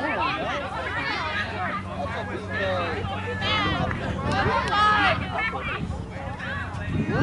Oh,